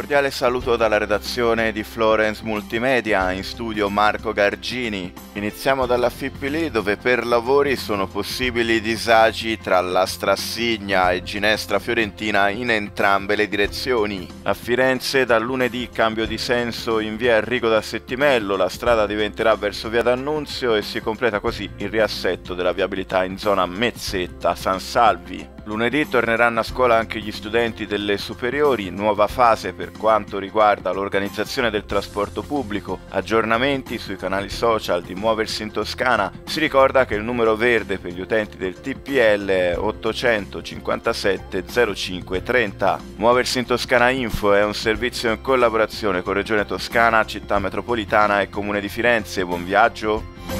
cordiale saluto dalla redazione di Florence Multimedia, in studio Marco Gargini. Iniziamo dalla Fippili dove per lavori sono possibili disagi tra la Strassigna e Ginestra Fiorentina in entrambe le direzioni. A Firenze dal lunedì cambio di senso in via Enrico da Settimello, la strada diventerà verso via D'Annunzio e si completa così il riassetto della viabilità in zona Mezzetta San Salvi. Lunedì torneranno a scuola anche gli studenti delle superiori, nuova fase per quanto riguarda l'organizzazione del trasporto pubblico, aggiornamenti sui canali social di Muoversi in Toscana. Si ricorda che il numero verde per gli utenti del TPL è 857 05 30. Muoversi in Toscana Info è un servizio in collaborazione con Regione Toscana, Città Metropolitana e Comune di Firenze. Buon viaggio!